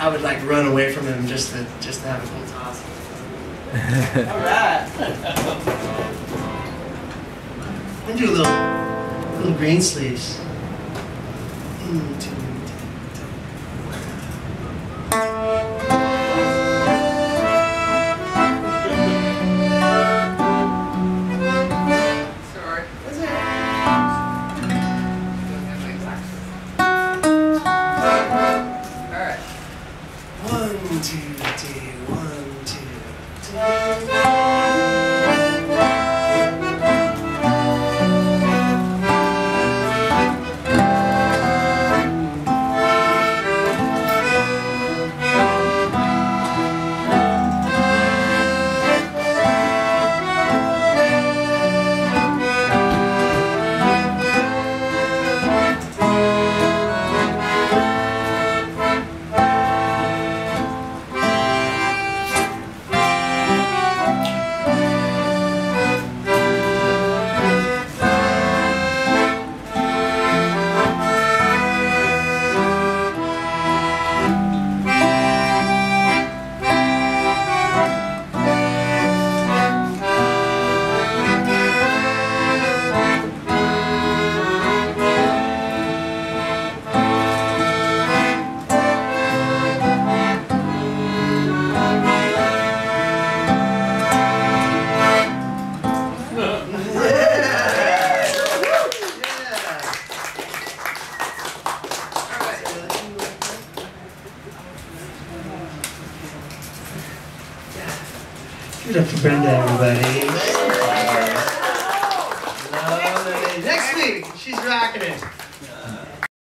I would like run away from him just to just to have a cool toss. All right. And do a little little Greensleeves. Mm, two, two, one, two, two. Give it up for Brenda, everybody. Lovely. Next week, she's rocking it.